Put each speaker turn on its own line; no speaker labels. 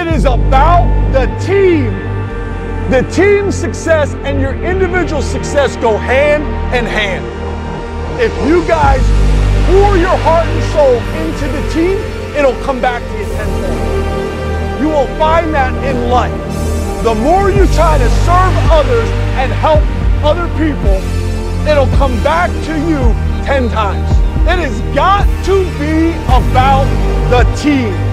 It is about the team. The team success and your individual success go hand in hand. If you guys pour your heart and soul into the team, it'll come back to you tenfold. You will find that in life. The more you try to serve others and help other people, it'll come back to you 10 times. It has got to be about the team.